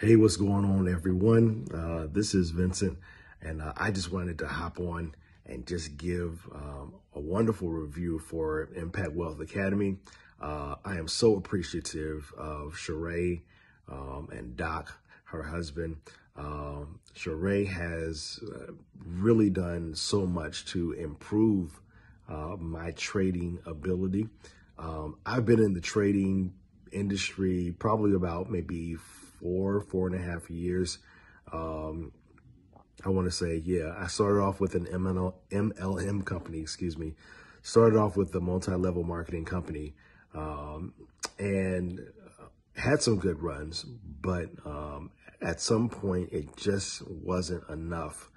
Hey, what's going on, everyone? Uh, this is Vincent, and uh, I just wanted to hop on and just give um, a wonderful review for Impact Wealth Academy. Uh, I am so appreciative of Sharay um, and Doc, her husband. Um, Sharay has uh, really done so much to improve uh, my trading ability. Um, I've been in the trading industry probably about maybe four, four and a half years. Um, I want to say, yeah, I started off with an ML, MLM company, excuse me. Started off with a multi-level marketing company um, and had some good runs, but um, at some point it just wasn't enough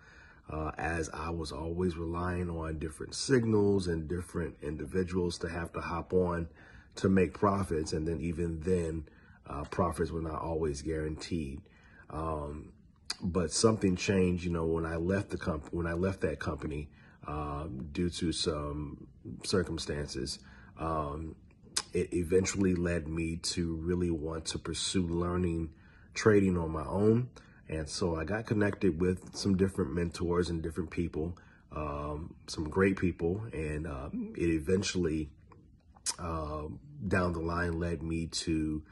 uh, as I was always relying on different signals and different individuals to have to hop on to make profits. And then even then, uh, profits were not always guaranteed. Um, but something changed, you know, when I left the company, when I left that company, um, due to some circumstances, um, it eventually led me to really want to pursue learning trading on my own. And so I got connected with some different mentors and different people, um, some great people, and uh, it eventually uh, down the line led me to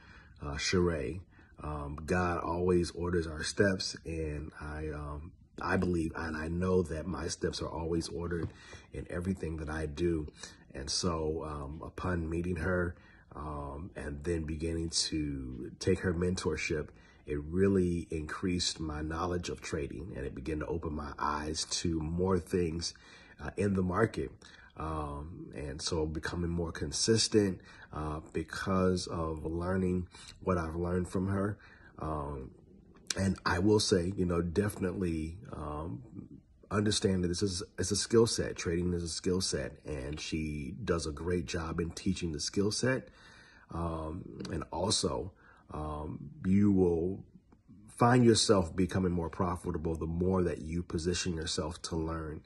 uh. Um, God always orders our steps, and I um, I believe and I know that my steps are always ordered in everything that I do. And so, um, upon meeting her um, and then beginning to take her mentorship, it really increased my knowledge of trading, and it began to open my eyes to more things uh, in the market. Um, and so becoming more consistent uh, because of learning what I've learned from her. Um, and I will say, you know, definitely um, understand that this is it's a skill set. Trading is a skill set, and she does a great job in teaching the skill set. Um, and also, um, you will find yourself becoming more profitable the more that you position yourself to learn.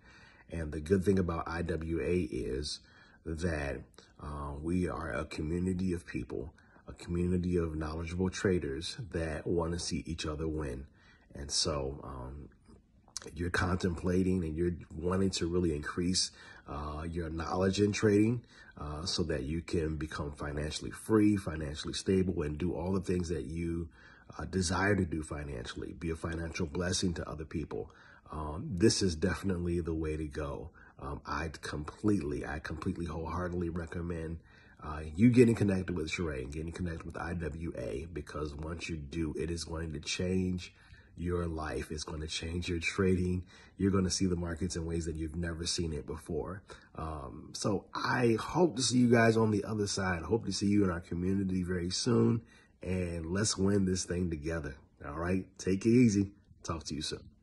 And the good thing about IWA is that uh, we are a community of people, a community of knowledgeable traders that want to see each other win. And so um, you're contemplating and you're wanting to really increase uh, your knowledge in trading uh, so that you can become financially free, financially stable, and do all the things that you uh, desire to do financially, be a financial blessing to other people um, this is definitely the way to go. Um, I completely, I completely wholeheartedly recommend uh, you getting connected with Sharay, and getting connected with IWA, because once you do, it is going to change your life. It's going to change your trading. You're going to see the markets in ways that you've never seen it before. Um, so I hope to see you guys on the other side. I hope to see you in our community very soon. And let's win this thing together. All right. Take it easy. Talk to you soon.